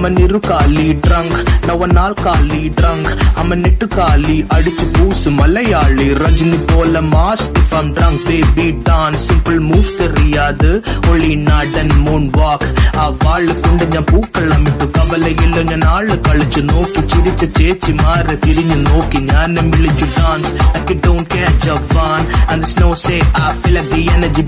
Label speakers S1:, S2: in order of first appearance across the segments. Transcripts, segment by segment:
S1: I'm a niru kali drunk, now an alkali drunk. I'm a nittu kali, adichu poosu malayali. Rajini pola mask if I'm drunk, baby dance. Simple moves தெரியாது, ஒளி நாடன் moon walk. அவ்வாழு குண்டு ஞா பூக்கள் அமிட்டு கவலை இல்லை ஞா நாள் கழிச்சு நோக்கி சிரிச்சு சேச்சி மாறு திரிஞ்சு நோக்கி ஞானம் இழிச்சு dance. Like you don't catch a fun, and the snow say I feel like the energy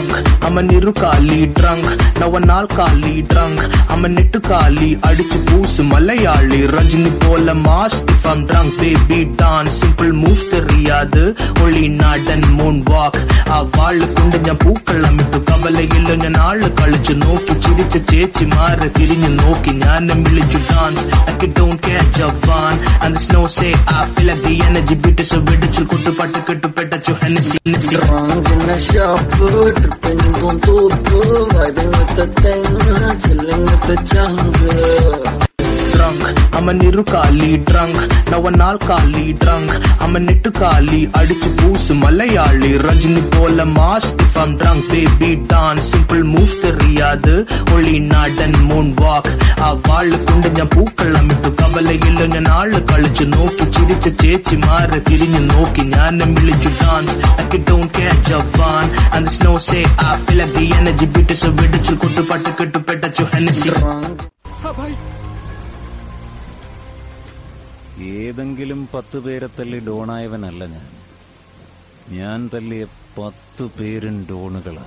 S1: drunk I'm a நிருகாலி drunk நான் ஒரு நாள் காலி drunk I'm a நெட்டுக்காலி அடிச்சு பூசு மலையாளி ரஜினி போல mass if I'm drunk baby dance simple moves தெரியாது ஒளி നാടൻ moon walk അവള് കൊണ്ട് ഞാൻ പൂക്കൾ അമിട്ടു കവലയില്ല ഞാൻ ആള് കളിച്ചു നോക്കി ചിരിച്ച ചേച്ചി മാറി തിരിഞ്ഞു നോക്കി ഞാനും വിളിച്ചു dance I don't catch a fun and there's no say I feel like the energy beat so വെടിച്ചു കൊട്ടുപാട്ട് കെട്ടുപെട്ടച്ചു Hennessy Hennessy
S2: Drunk in the shop,
S1: I'm a நிருகாலி drunk நான் ஒரு நாள் காலி drunk I'm a நெட்டுக்காலி அடிச்சு பூசு மலையாளி ரஜினி போல mass if I'm drunk baby dance simple moves தெரியாது ஒளி നാടൻ moon walk അവള് കൊണ്ട് ഞാൻ പൂക്കൾ അമിട്ടു കവലയില്ല ഞാൻ ആള് കളിച്ചു നോക്കി ചിരിച്ച ചേച്ചി മാറി തിരിഞ്ഞു നോക്കി ഞാനും വിളിച്ചു dance I don't catch a fun and there's no say I feel like the energy beat so
S3: ഏതെങ്കിലും പത്ത് പേരെ തല്ലി ഡോണായവനല്ല ഞാൻ. ഞാൻ തല്ലിയ പത്ത് പേരും ഡോണുകളാ.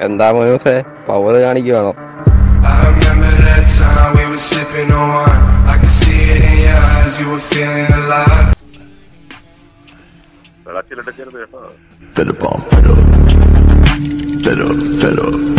S4: എന്താ മനുഷ്യ പവർ
S5: കാണിക്കുകയാണോ that